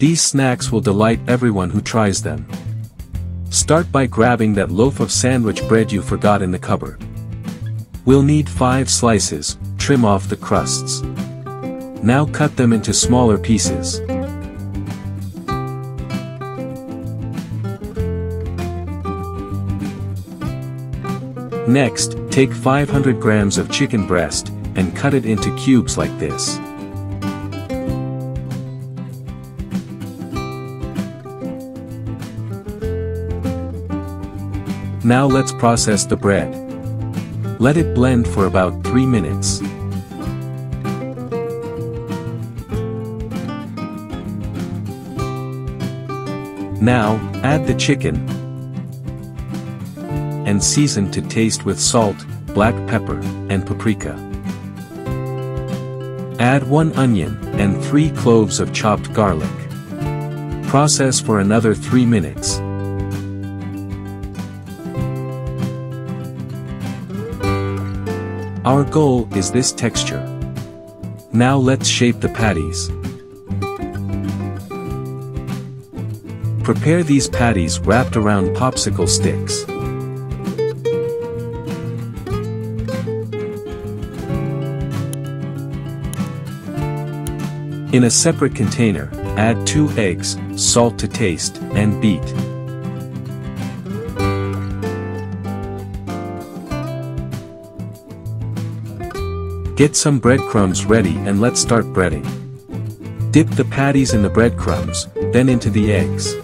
These snacks will delight everyone who tries them. Start by grabbing that loaf of sandwich bread you forgot in the cupboard. We'll need 5 slices, trim off the crusts. Now cut them into smaller pieces. Next, take 500 grams of chicken breast, and cut it into cubes like this. Now let's process the bread. Let it blend for about 3 minutes. Now, add the chicken, and season to taste with salt, black pepper, and paprika. Add 1 onion, and 3 cloves of chopped garlic. Process for another 3 minutes. Our goal is this texture. Now let's shape the patties. Prepare these patties wrapped around popsicle sticks. In a separate container, add 2 eggs, salt to taste, and beat. Get some breadcrumbs ready and let's start breading. Dip the patties in the breadcrumbs, then into the eggs.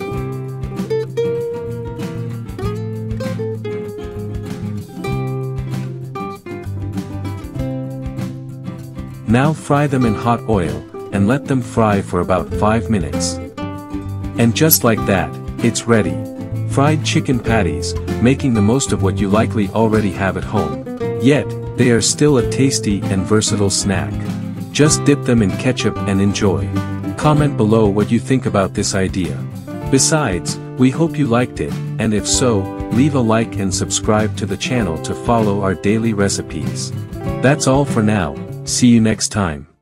Now fry them in hot oil, and let them fry for about 5 minutes. And just like that, it's ready. Fried chicken patties, making the most of what you likely already have at home. Yet, they are still a tasty and versatile snack. Just dip them in ketchup and enjoy. Comment below what you think about this idea. Besides, we hope you liked it, and if so, leave a like and subscribe to the channel to follow our daily recipes. That's all for now, see you next time.